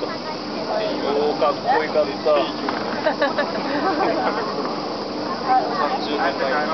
おかっこよかった。